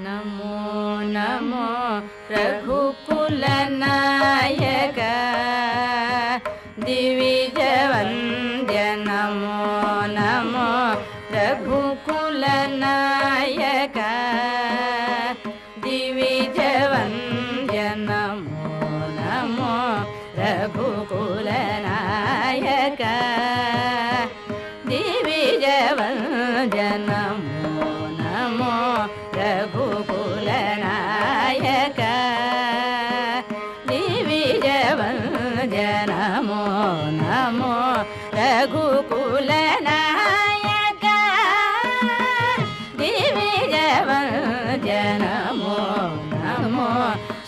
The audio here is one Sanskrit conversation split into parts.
नमो नमो रघुकुलनायक। दिविजवन्द्य नमो नमो रघुकुलनायक। दिविजवन्द्य नमो नमो रघुकुलनायक। दिविजवन्द्य रघुकुलनायक। दिविजवन्द्य नमो नमो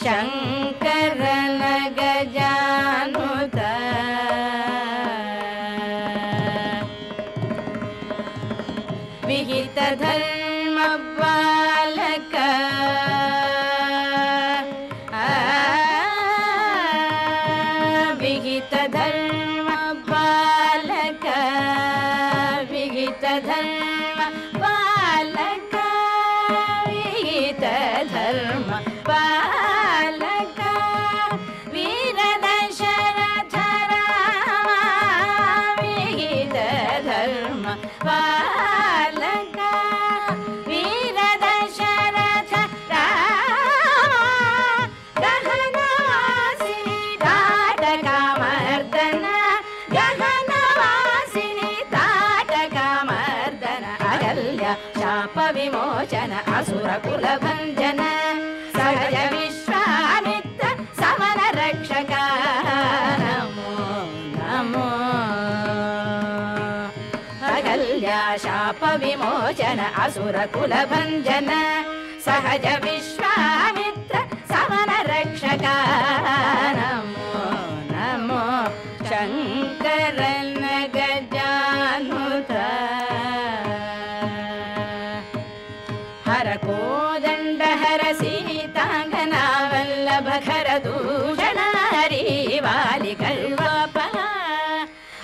शङ्करन गजानुत विहितधर्मबालक धर्म अगल्य शापविमोचन असुरकुलभञ्जन। सहज विश्वामित्र समन रक्षक नमो नमो। अगल्या शापविमोचन असुरकुलभञ्जन। सहज विश्वामित्र वल्लभ खर दूषण हरि वालि कल्वापः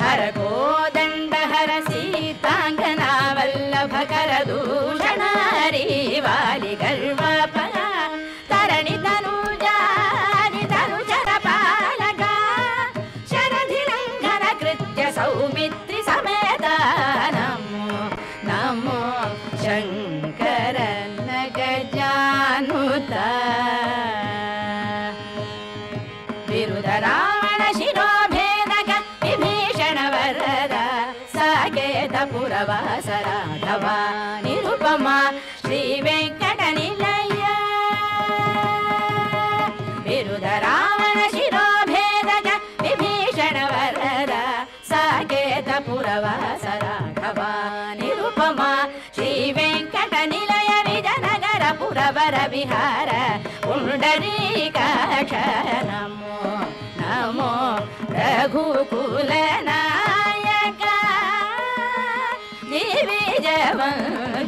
हर कोदण्ड हर सीताङ्गना वल्लभ कर दूषण हरि वालि गर्वापः तरणि तनुजानि तनुचर पालक शरधिरङ्गन कृत्य सौमित्रि समेत नमो नमो शङ्करन गजानुत రాఘవ సరాఘవ నిరుపమ శ్రీ వెంకట నిలయ. విరుద రావణ శిరోభేద విభీషణ వరద సాకేత పురవ సరాఘవ నిరుపమ శ్రీ వెంకట నిలయ విజనగర పురవర విహార పుండరీకాక్ష. నమో నమో రఘుకు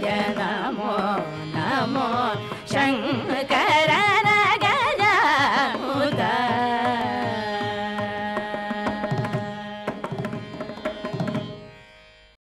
जनमो नाम शङ्कार